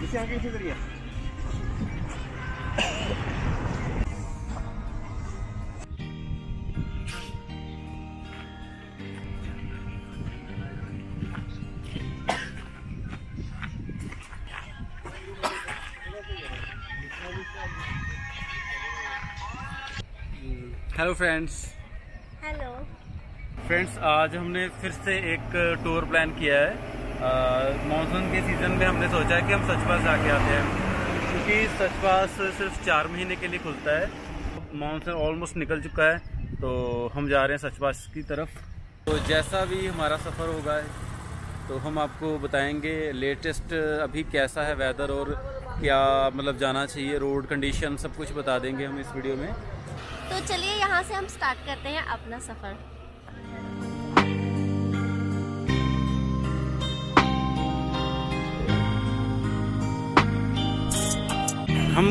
नीचे आगे कैसे करिए। हेलो फ्रेंड्स हेलो फ्रेंड्स आज हमने फिर से एक टूर प्लान किया है। मानसून के सीज़न में हमने सोचा कि हम सचपास आके आते हैं। क्योंकि सचपास सिर्फ़ चार महीने के लिए खुलता है। मानसून ऑलमोस्ट निकल चुका है तो हम जा रहे हैं सचपास की तरफ़। तो जैसा भी हमारा सफ़र होगा तो हम आपको बताएँगे लेटेस्ट अभी कैसा है वेदर और क्या मतलब जाना चाहिए रोड कंडीशन सब कुछ बता देंगे हम इस वीडियो में। तो चलिए यहाँ से हम स्टार्ट करते हैं अपना सफ़र। हम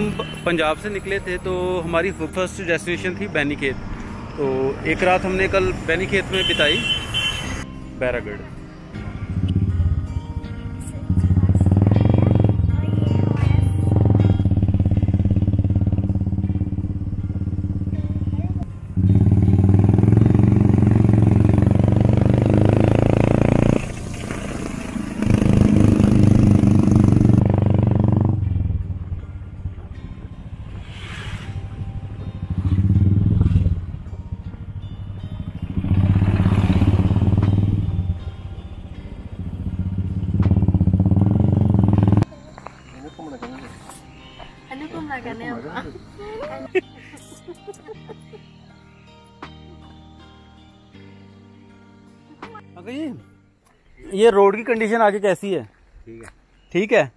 पंजाब से निकले थे तो हमारी फ़र्स्ट डेस्टिनेशन थी बैनीखेत। तो एक रात हमने कल बैनीखेत में बिताई बैरागढ़। जी ये रोड की कंडीशन आगे कैसी है? ठीक है। ठीक है?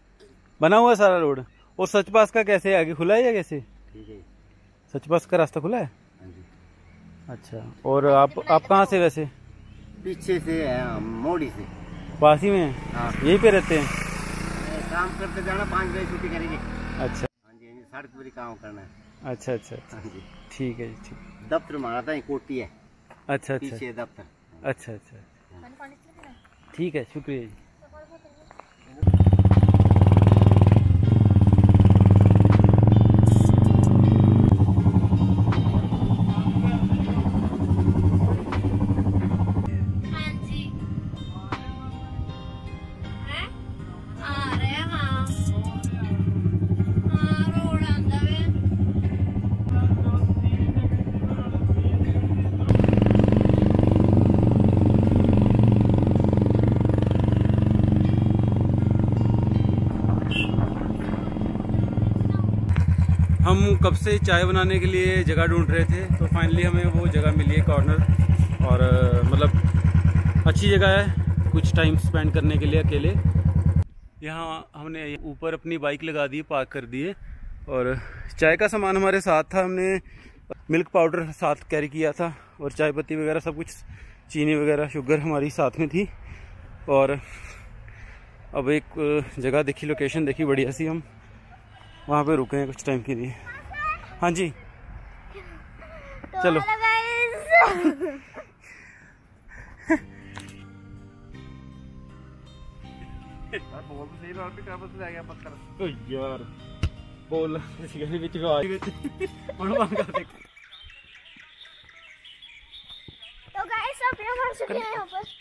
बना हुआ है सारा रोड? और सचपास का कैसे है? आगे खुला है या कैसे? ठीक है। सचपास का रास्ता खुला है? हाँ अच्छा और आप आप कहाँ से वैसे? पीछे से है मोड़ी से। पास ही में? हैं? यहीं पे रहते हैं? काम करते जाना पाँच बजे छुट्टी करेंगे। अच्छा। सड़क पर काम करना है। अच्छा अच्छा अच्छा। हाँ जी। ठीक है जी ठीक। दफ्तर हमारा था कोटी है। अच्छा अच्छा। दफ्तर। अच्छा अच्छा। ठीक है शुक्रिया जी। हम कब से चाय बनाने के लिए जगह ढूंढ रहे थे तो फाइनली हमें वो जगह मिली है कॉर्नर और मतलब अच्छी जगह है कुछ टाइम स्पेंड करने के लिए अकेले। यहाँ हमने ऊपर अपनी बाइक लगा दी पार्क कर दिए और चाय का सामान हमारे साथ था, हमने मिल्क पाउडर साथ कैरी किया था। और चाय पत्ती वगैरह सब कुछ, चीनी वगैरह शुगर हमारी साथ में थी। और अब एक जगह देखी लोकेशन देखी, बढ़िया सी हम। वहाँ पे रुके हैं कुछ टाइम के लिए हाँ जी चलो बोल तो सही रोड पे क्या बस गया पत्थर ਓ ਯਾਰ ਬੋਲ ਸੀ ਇਹਦੇ ਵਿੱਚ ਆਵਾਜ਼ ਵਿੱਚ ਹੁਣ ਬੰਦ ਕਰ ਦੇ तो गाइस आप यहाँ आ चुके हैं यहाँ पर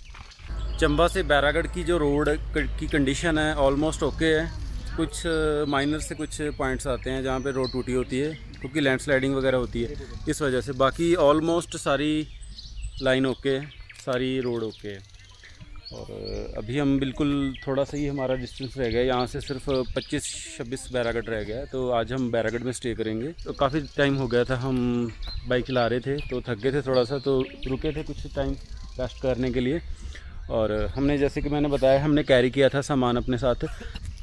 चंबा से बैरागढ़ की जो रोड की कंडीशन है ऑलमोस्ट ओके है। कुछ माइनर से कुछ पॉइंट्स आते हैं जहाँ पे रोड टूटी होती है, क्योंकि लैंडस्लाइडिंग वगैरह होती है। इस वजह से बाकी ऑलमोस्ट सारी लाइन ओके है, सारी रोड ओके है। और अभी हम बिल्कुल थोड़ा सा ही हमारा डिस्टेंस रह गया यहाँ से सिर्फ़ 25 छब्बीस बैरागढ़ रह गया तो आज हम बैरागढ़ में स्टे करेंगे। तो काफ़ी टाइम हो गया था, हम बाइक चला रहे थे तो थक गए थे थोड़ा सा तो रुके थे कुछ टाइम रेस्ट करने के लिए। और हमने, जैसे कि मैंने बताया, हमने कैरी किया था सामान अपने साथ।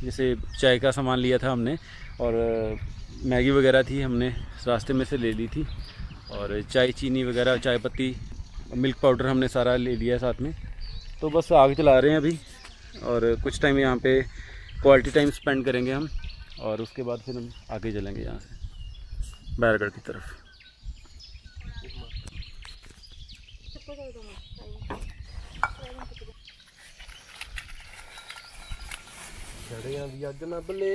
जैसे चाय का सामान लिया था हमने, और मैगी वगैरह थी हमने, रास्ते में से ले ली थी। और चाय चीनी वगैरह, चाय पत्ती मिल्क पाउडर हमने सारा ले लिया साथ में। तो बस आगे चला रहे हैं अभी, और कुछ टाइम यहाँ पे क्वालिटी टाइम स्पेंड करेंगे हम, और उसके बाद फिर हम आगे चलेंगे यहाँ से, बैरगढ़ की तरफ़। ਛੜਿਆਂ ਦੀ ਅੱਗ ਨਾ ਬਲੇ।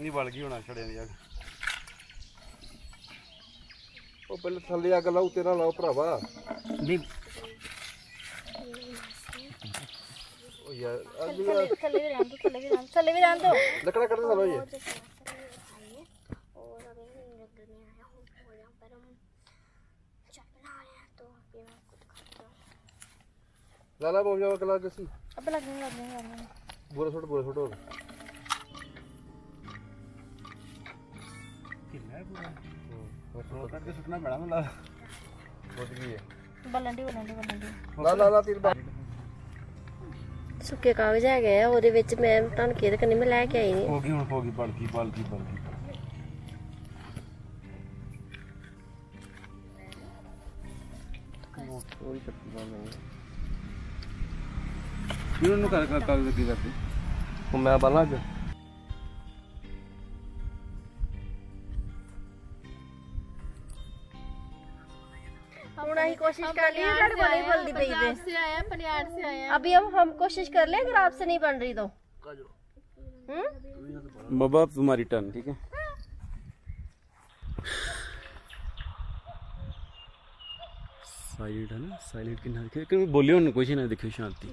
ਨਹੀਂ ਬਲ ਗਈ ਹੋਣਾ ਛੜਿਆਂ ਦੀ ਅੱਗ। ਉਹ ਪਹਿਲੇ ਥੱਲੇ ਅੱਗ ਲਾਉ ਤੇਰਾ ਲਾਓ ਭਰਾਵਾ। ਨਹੀਂ। ਉਹ ਯਾਰ ਅੱਗ ਲਾ ਥੱਲੇ ਵੀ ਰਹਿਣ ਥੱਲੇ ਵੀ ਰਹਿਣ ਲੱਕੜਾ ਕੱਢ ਦੇ। ਲੋ ਕਲਾ ਕਿਸੀ ਅਬ ਲੱਗ ਨਹੀਂ ਲੱਗ ਨਹੀਂ ਲੱਗ ਨਹੀਂ। ਬੋਰਾ ਸੁੱਟ ਬੋਰਾ ਸੁੱਕੇ ਕਾਗਜ਼ ਹੈਗੇ ਆ ਉਹਦੇ ਵਿੱਚ ਮੈਂ ਤੁਹਾਨੂੰ ਕਿਹਦੇ ਕਰਨੀ ਮੈਂ ਲੈ ਕੇ ਆਈ ਨਹੀਂ ਹੋ ਹੁਣ ਹੋ ਬਲਕੀ ਬਲਕੀ ਬਲਕੀ ਕੋਈ ਚੱਪੀ ਨਹੀਂ ಇವನನ್ನು ಕರ್ಕೊಂಡೋಗಿದ್ದೆ कोशिश कर ली अभी हम हम कोशिश कर ले अगर आपसे नहीं बन रही तो। हम्म? बाबा तुम्हारी टर्न ठीक है? साइलेंट है ना? साइलेंट की ना बोलियो ना कुछ ना दिखे शांति।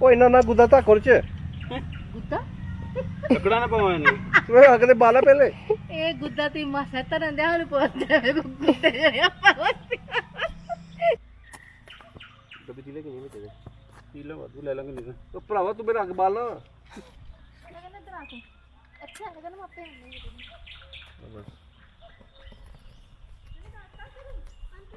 ওই না না গুদা তা করছে গুদা लकड़ा ना पवाए ने मैं आके बाला पहले ए गुद्दा ती मा सतर ने हल पोते गुद्दे परोसी तभी दिले के ये तेरे पीलो तू ले लेंगे नहीं तो भरावा तू मेरा आगे लगन इधर आ अच्छा लगन मापे बस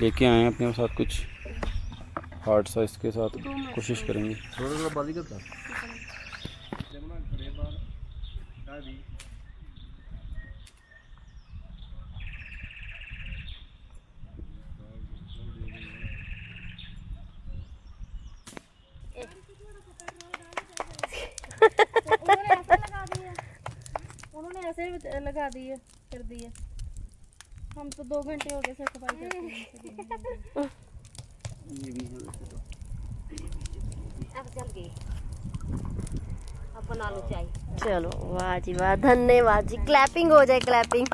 लेके आए हैं अपने साथ कुछ हार्ड साइज़ के साथ कोशिश करेंगे। उन्होंने ऐसे लगा दी है कर दी है हम तो दो घंटे हो गए सर सफ़ाई करते हैं अब चल गई। अब बना लो चाय। चलो वाह जी वाह धन्यवाद जी। क्लैपिंग हो जाए क्लैपिंग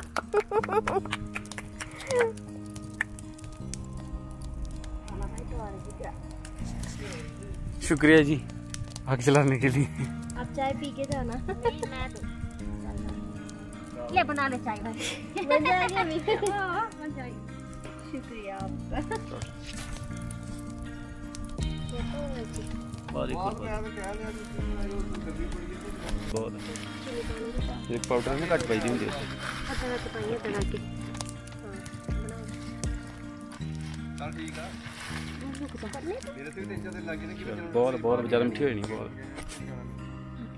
शुक्रिया जी आग चलाने के लिए। अब चाय पी के जाना। ले बना ले चाय भाई बन जाएगी अभी बन जाएगी शुक्रिया आपका एक पाउडर में कट पाई दी ਹੁੰਦੀ अच्छा तो पाइए बना के।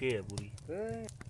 que é, Buri? É.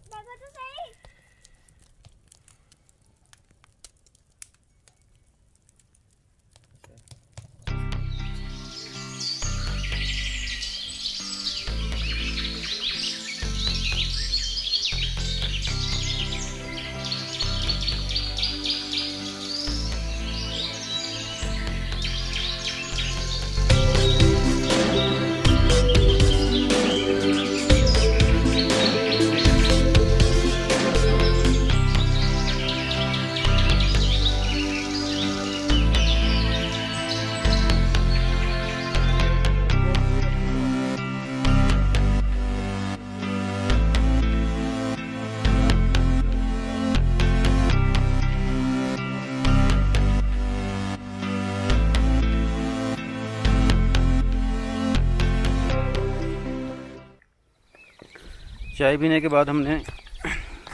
चाय पीने के बाद हमने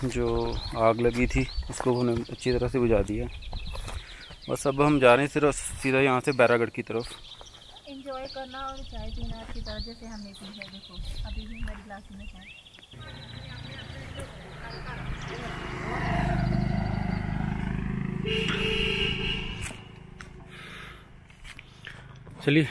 जो आग लगी थी उसको हमने अच्छी तरह से बुझा दिया। बस अब हम जा रहे हैं सिर्फ़ सीधा यहाँ से बैरागढ़ की तरफ़। एंजॉय करना और चाय पीना अच्छी तरह जैसे हमने पी है देखो अभी भी मेरी गिलास में चाय चलिए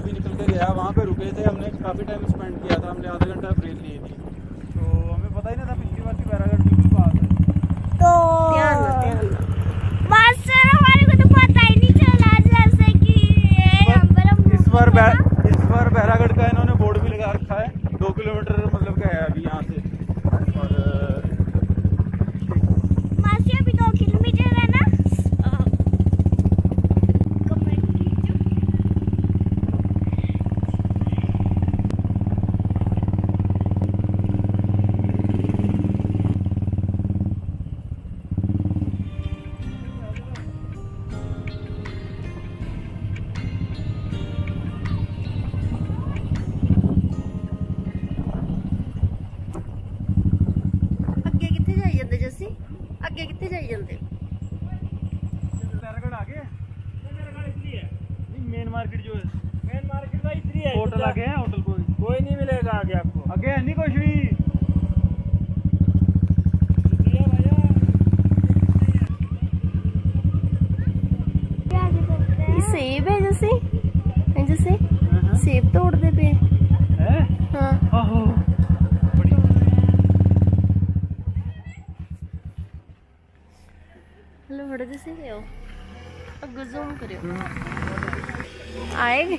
अभी निकल के गया वहाँ पे रुके थे हमने काफ़ी टाइम स्पेंड किया था हमने आधा घंटा ब्रेक लिए थी। तो हमें पता ही नहीं था पिछली बार की बैरागढ़ बिल्कुल पास है। तो। बस सर हमारे को तो पता ही नहीं चला जैसे कि हम इस बार बै- इस बार आएँगे।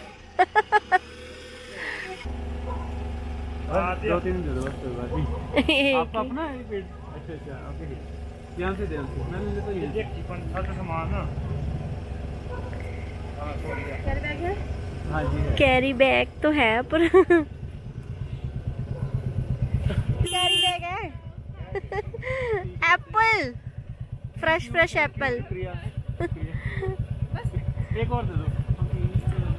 दो तीन अपना अच्छा अच्छा ओके से तो ये। सामान ना। है जी कैरी बैग तो है पर कैरी बैग है। एप्पल फ्रेश फ्रेश एप्पल एक और दे दो।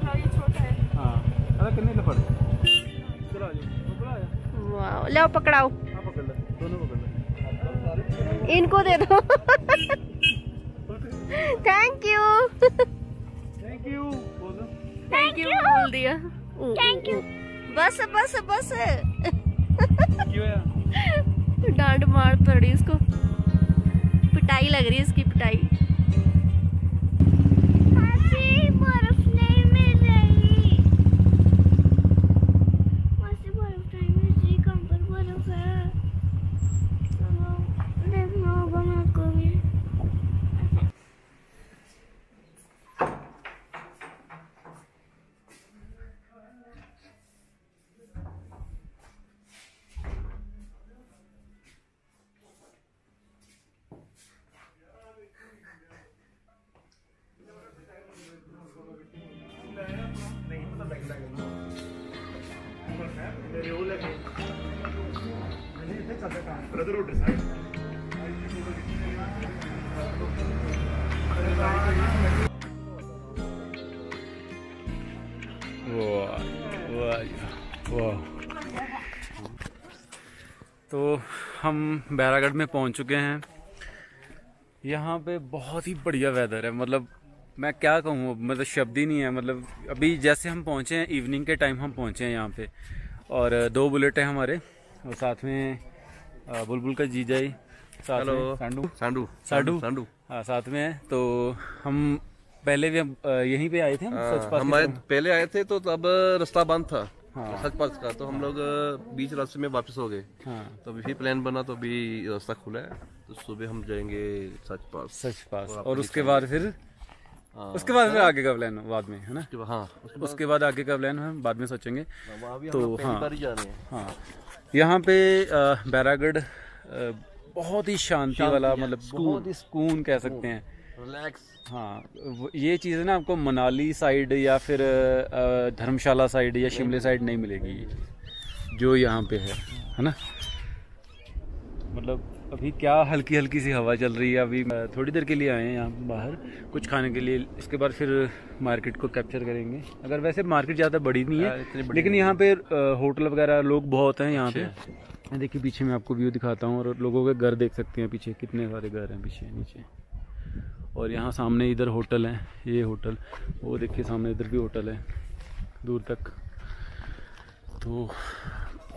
हाँ छोटा है। हाँ। अरे कितने लपड़ चलो आ जाओ। ऊपर आ जाओ वाह लो पकड़ाओ। हाँ पकड़ लो। दोनों पकड़ लो। इनको दे दो। Thank you thank you thank you बोल दिया। थैंक यू बस बस बस। क्यों डांट मार पड़ी इसको। पिटाई लग रही है इसकी पिटाई। वाह वाह वाह। तो हम बैरागढ़ में पहुँच चुके हैं। यहाँ पे बहुत ही बढ़िया वेदर है। मतलब मैं क्या कहूँ मतलब शब्द ही नहीं है। मतलब अभी जैसे हम पहुँचे हैं इवनिंग के टाइम हम पहुँचे हैं यहाँ पे। और दो बुलेट हैं हमारे और साथ में बुलबुल का जीजाई में सांडू। सांडू। साडू। सांडू। हाँ साथ में है। तो हम पहले भी यहीं पे आए थे हम सच पास हमारे पहले आए थे तो तब रास्ता बंद था हाँ। सच पास का। तो हम लोग बीच रास्ते में वापस हो गए। हाँ। तो अभी फिर प्लान बना तो अभी रास्ता खुला है। तो सुबह हम जाएँगे सच पास सच पास और और उसके बाद फिर? हाँ। उसके बाद फिर आगे का प्लान बाद में है ना? उसके बाद- हाँ उसके बाद आगे का प्लान हम बाद में सोचेंगे। तो हाँ। ही हैं। हाँ। यहाँ पे बैरागढ़ बहुत ही शांति वाला मतलब बहुत ही सुकून कह सकते हैं। रिलैक्स। हाँ ये चीज़ ना आपको मनाली साइड या फिर धर्मशाला साइड या शिमले साइड नहीं मिलेगी जो यहाँ पे है है ना? मतलब अभी क्या हल्की हल्की सी हवा चल रही है अभी? थोड़ी देर के लिए आए हैं यहाँ बाहर कुछ खाने के लिए। उसके बाद फिर मार्केट को कैप्चर करेंगे। अगर वैसे मार्केट ज़्यादा बड़ी नहीं हाँ, है बड़ी लेकिन यहाँ पे होटल वगैरह लोग बहुत हैं यहाँ पे। मैं देखिए पीछे मैं आपको व्यू दिखाता हूँ और लोगों के घर देख सकते हैं पीछे कितने सारे घर हैं पीछे नीचे। और यहाँ सामने इधर होटल है ये होटल। वो देखिए सामने इधर भी होटल है दूर तक। तो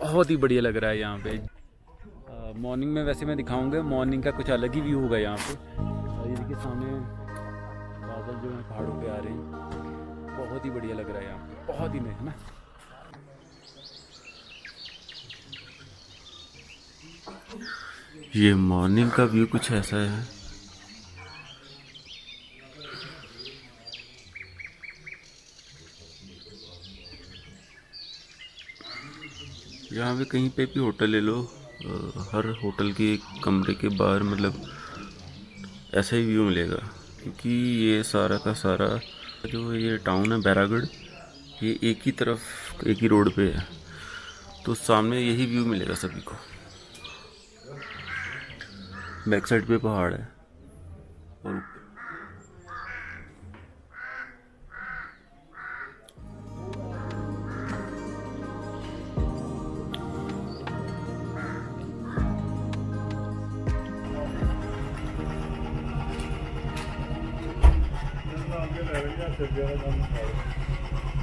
बहुत ही बढ़िया लग रहा है यहाँ पे। मॉर्निंग में वैसे मैं दिखाऊँगा मॉर्निंग का कुछ अलग ही व्यू होगा यहाँ पे। और ये देखिए सामने बादल जो है, पहाड़ों पे आ रहे हैं। बहुत ही बढ़िया लग रहा है यहाँ पे। बहुत ही में है ना? ये मॉर्निंग का व्यू कुछ ऐसा है। यहाँ पे कहीं पे भी होटल ले लो। हर होटल के कमरे के बाहर मतलब ऐसा ही व्यू मिलेगा, क्योंकि ये सारा का सारा जो ये टाउन है, बैरागढ़, ये एक ही तरफ़, एक ही रोड पे है। तो सामने यही व्यू मिलेगा सभी को। बैक साइड पे पहाड़ है और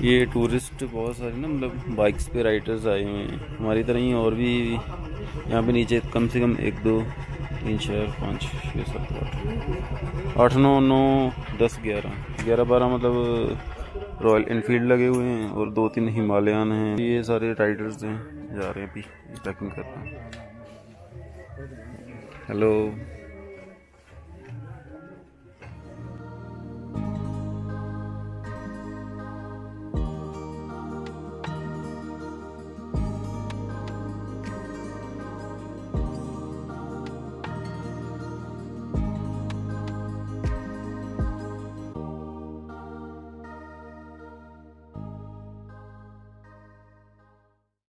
ये टूरिस्ट बहुत सारे ना मतलब बाइक्स पे राइडर्स आए हुए हैं। हमारी तरह ही और भी, यहाँ पे नीचे कम से कम एक, दो, तीन, चार, पाँच छः सात, आठ आठ, नौ नौ, दस, ग्यारह। ग्यारह, बारह मतलब रॉयल इनफील्ड लगे हुए हैं और दो, तीन हिमालयन हैं। ये सारे राइडर्स हैं, जा रहे हैं अभी ट्रैकिंग कर रहे हैं। हेलो